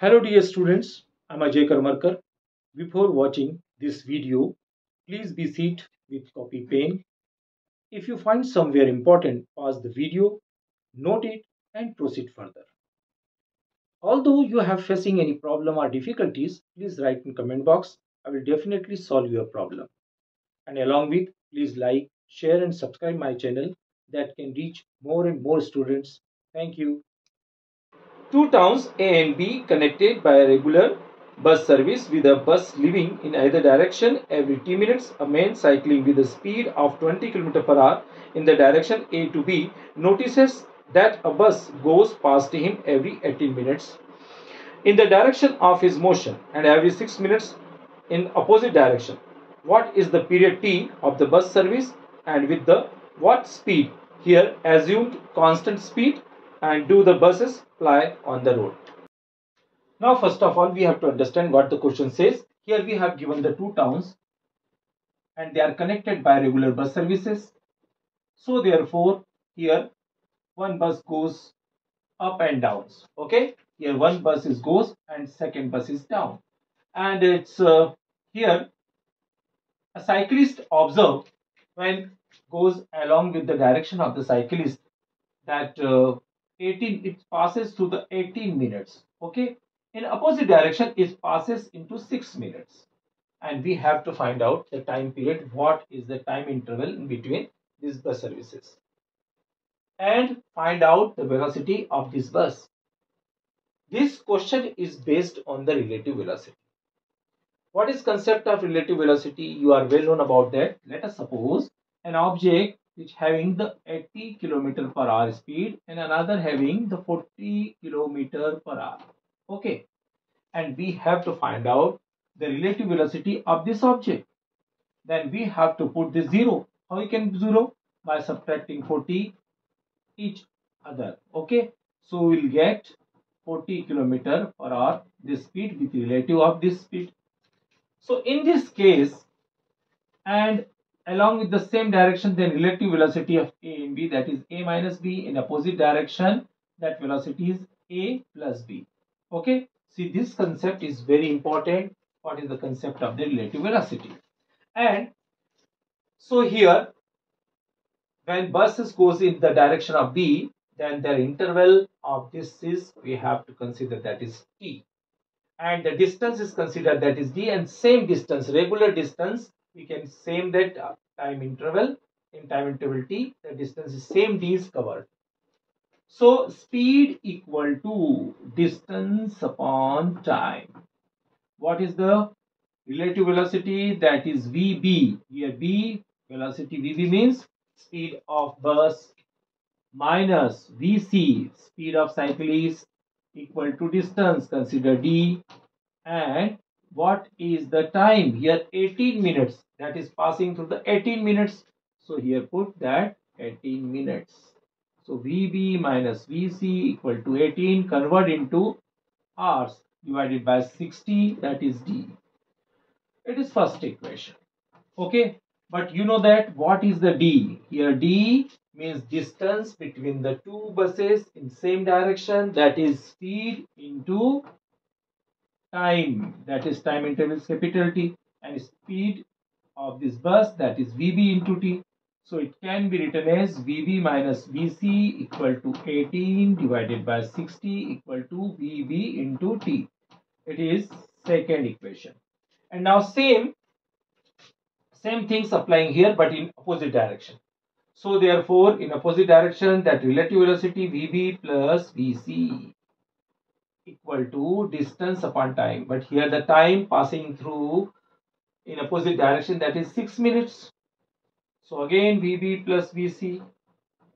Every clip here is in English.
Hello dear students, I am Ajay Karmarkar. Before watching this video, please be seated with copy pen. If you find somewhere important, pause the video, note it and proceed further. Although you have facing any problem or difficulties, please write in comment box. I will definitely solve your problem. And along with, please like, share and subscribe my channel that can reach more and more students. Thank you. Two towns A and B connected by a regular bus service with a bus leaving in either direction every 10 minutes. A man cycling with a speed of 20 km per hour in the direction A to B notices that a bus goes past him every 18 minutes in the direction of his motion and every 6 minutes in opposite direction. What is the period T of the bus service and with the what speed here assumed constant speed and do the buses ply on the road. Now first of all we have to understand what the question says. Here we have given the two towns and they are connected by regular bus services. So therefore here one bus goes up and down. Okay, here one bus is goes and second bus is down. And it's uh, here a cyclist observe when goes along with the direction of the cyclist that uh, 18 it passes through the 18 minutes okay? In opposite direction it passes into 6 minutes. And we have to find out the time period what is the time interval between these bus services. And find out the velocity of this bus. This question is based on the relative velocity. What is concept of relative velocity? You are well known about that. Let us suppose an object which having the 80 km per hour speed and another having the 40 km per hour. Okay. And we have to find out the relative velocity of this object. Then we have to put the zero. How we can zero? By subtracting 40 each other. Okay. So we'll get 40 km per hour this speed with relative of this speed. So in this case and along with the same direction then relative velocity of a and b that is a minus b in opposite direction that velocity is a plus b. Okay? See this concept is very important. What is the concept of the relative velocity? And so here when buses goes in the direction of b then the interval of this is we have to consider that is t and the distance is considered that is d and same distance regular distance we can same that uh, time interval in time interval t the distance is same d is covered. So speed equal to distance upon time. What is the relative velocity? That is vb here b velocity vb means speed of bus minus vc speed of cyclist equal to distance. Consider d. And what is the time? Here 18 minutes that is passing through the 18 minutes. So here put that 18 minutes. So vb minus vc equal to 18 convert into hours divided by 60 that is d. It is first equation. Okay? But you know that what is the d? Here d means distance between the two buses in same direction that is speed into time. That is time interval capital T and speed of this bus that is VB into T. So it can be written as VB minus VC equal to 18 divided by 60 equal to VB into T. It is second equation. And now same same things applying here but in opposite direction. So therefore in opposite direction that relative velocity VB plus VC equal to distance upon time but here the time passing through in opposite direction that is 6 minutes. So again vb plus vc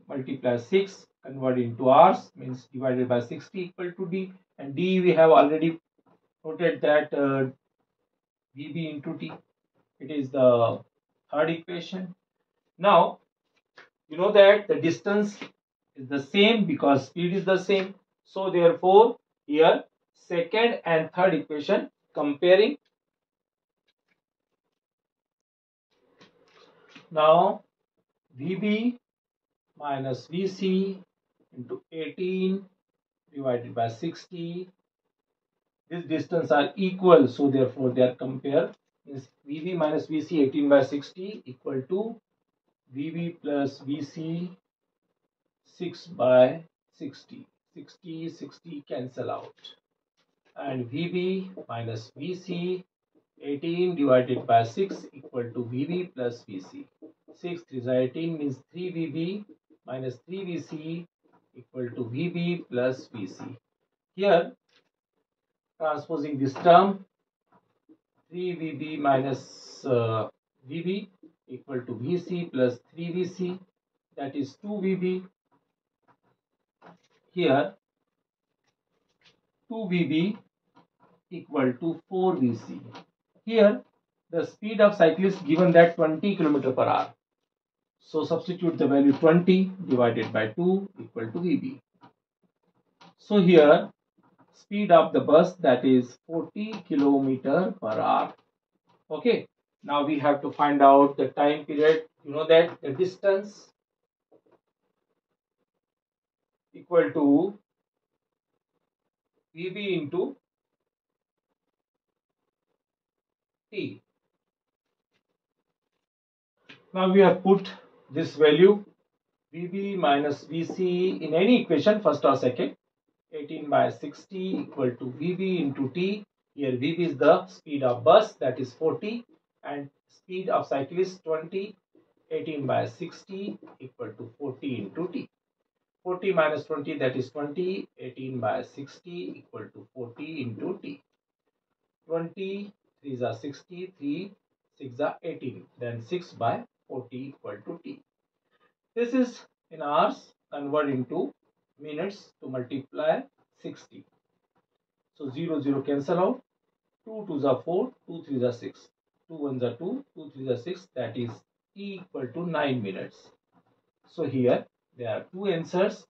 multiply 6 convert into hours means divided by 60 equal to d. And d we have already noted that uh, vb into t it is the third equation. Now you know that the distance is the same because speed is the same. So therefore here, second and third equation comparing. Now, VB minus VC into 18 divided by 60 this distance are equal so therefore they are compared. Is VB minus VC 18 by 60 equal to VB plus VC 6 by 60 60 60 cancel out. And VB minus VC 18 divided by 6 equal to VB plus VC 6 is 18 means 3 VB minus 3 VC equal to VB plus VC here transposing this term 3VB minus uh, VB equal to VC plus 3VC that is 2VB here 2VB equal to 4VC here the speed of cyclist given that 20 km per hour so substitute the value 20 divided by 2 equal to VB so here speed of the bus that is 40 kilometer per hour. Okay now we have to find out the time period. You know that the distance equal to vb into t. Now we have put this value vb minus vc in any equation first or second 18 by 60 equal to Vb into T. Here Vb is the speed of bus that is 40 and speed of cyclist 20. 18 by 60 equal to 40 into T. 40 minus 20 that is 20. 18 by 60 equal to 40 into T. 20 3s are 60, 3 6 are 18. Then 6 by 40 equal to T. This is in hours convert into minutes to multiply 60. So 0, 0 cancel out. 2 2s are 4, 2 3s are 6. 2 1s are 2, 2 3s are 6. That is E equal to 9 minutes. So here there are two answers.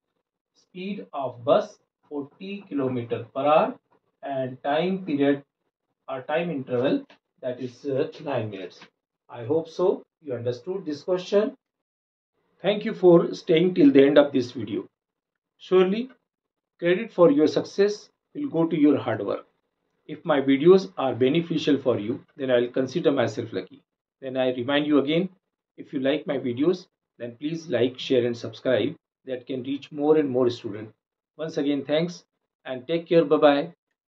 Speed of bus 40 km per hour and time period or time interval that is uh, 9 minutes. I hope so you understood this question. Thank you for staying till the end of this video. Surely, credit for your success will go to your hard work. If my videos are beneficial for you, then I will consider myself lucky. Then I remind you again, if you like my videos, then please like, share and subscribe that can reach more and more students. Once again, thanks and take care. Bye-bye.